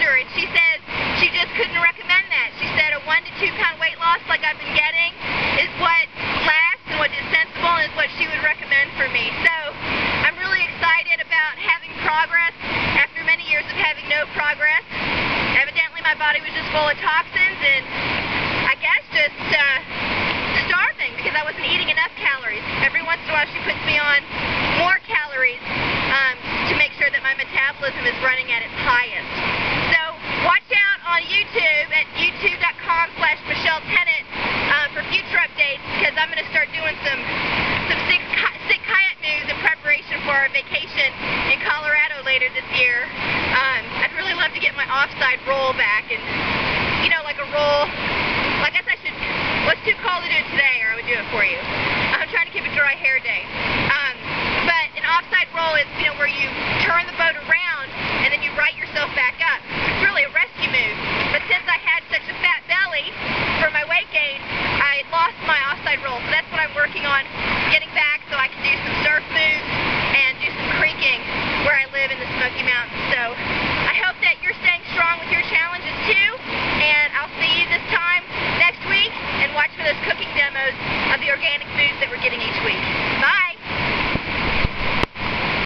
and she says she just couldn't recommend that. She said a one to two pound weight loss like I've been getting is what lasts and what is sensible and is what she would recommend for me. So I'm really excited about having progress after many years of having no progress. Evidently my body was just full of toxins and I guess just uh, some some sick, sick kayak moves in preparation for our vacation in Colorado later this year. Um, I'd really love to get my offside roll back and, you know, like a roll. I guess I should, what's too cold to do today or I would do it for you. I'm trying to keep a dry hair day. that we're getting each week.